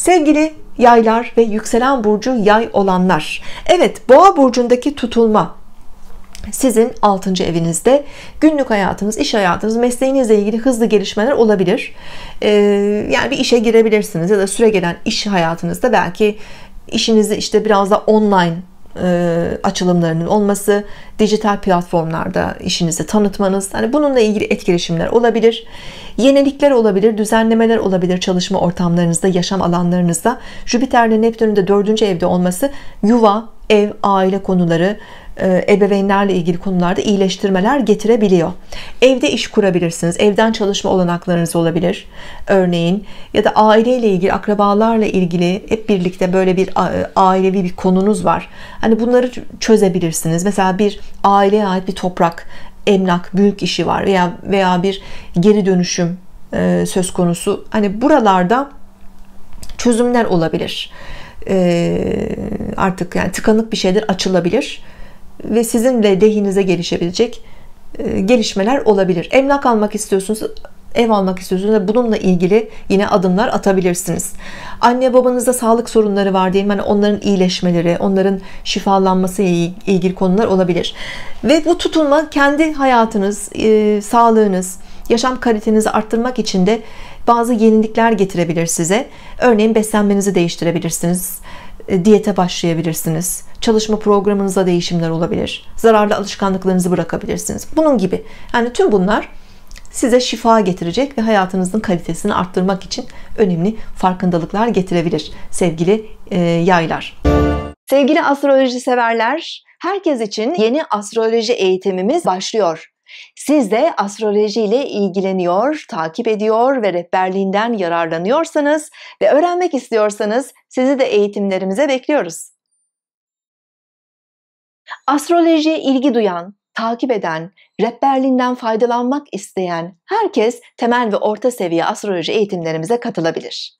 Sevgili yaylar ve yükselen burcu yay olanlar. Evet boğa burcundaki tutulma sizin 6. evinizde günlük hayatınız, iş hayatınız, mesleğinizle ilgili hızlı gelişmeler olabilir. Ee, yani bir işe girebilirsiniz ya da süre gelen iş hayatınızda belki işinizi işte biraz da online açılımlarının olması, dijital platformlarda işinizi tanıtmanız, hani bununla ilgili etkileşimler olabilir. Yenilikler olabilir, düzenlemeler olabilir çalışma ortamlarınızda, yaşam alanlarınızda. Jüpiter'le Neptün'ün de 4. evde olması yuva, ev, aile konuları, e, ebeveynlerle ilgili konularda iyileştirmeler getirebiliyor. Evde iş kurabilirsiniz. Evden çalışma olanaklarınız olabilir. Örneğin ya da aileyle ilgili, akrabalarla ilgili hep birlikte böyle bir ailevi bir konunuz var. Hani bunları çözebilirsiniz. Mesela bir aileye ait bir toprak, emlak, büyük işi var veya veya bir geri dönüşüm e, söz konusu. Hani buralarda çözümler olabilir. E, artık yani tıkanık bir şeyler açılabilir ve sizin de lehinize gelişebilecek e, gelişmeler olabilir. Emlak almak istiyorsunuz, ev almak istiyorsunuz ve bununla ilgili yine adımlar atabilirsiniz. Anne babanızda sağlık sorunları var diyelim. Hani onların iyileşmeleri, onların şifalanması ile ilgili konular olabilir. Ve bu tutulma kendi hayatınız, e, sağlığınız, yaşam kalitenizi arttırmak için de bazı yenilikler getirebilir size. Örneğin beslenmenizi değiştirebilirsiniz diyete başlayabilirsiniz. Çalışma programınızda değişimler olabilir. Zararlı alışkanlıklarınızı bırakabilirsiniz. Bunun gibi. Yani tüm bunlar size şifa getirecek ve hayatınızın kalitesini arttırmak için önemli farkındalıklar getirebilir sevgili e, yaylar. Sevgili astroloji severler, herkes için yeni astroloji eğitimimiz başlıyor. Siz de astroloji ile ilgileniyor, takip ediyor ve rehberliğinden yararlanıyorsanız ve öğrenmek istiyorsanız sizi de eğitimlerimize bekliyoruz. Astrolojiye ilgi duyan, takip eden, rehberliğinden faydalanmak isteyen herkes temel ve orta seviye astroloji eğitimlerimize katılabilir.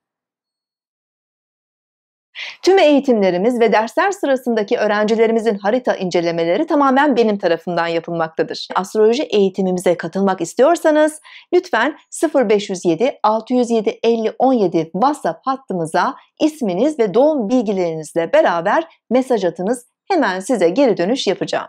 Tüm eğitimlerimiz ve dersler sırasındaki öğrencilerimizin harita incelemeleri tamamen benim tarafından yapılmaktadır. Astroloji eğitimimize katılmak istiyorsanız lütfen 0507 607 50 17 WhatsApp hattımıza isminiz ve doğum bilgilerinizle beraber mesaj atınız. Hemen size geri dönüş yapacağım.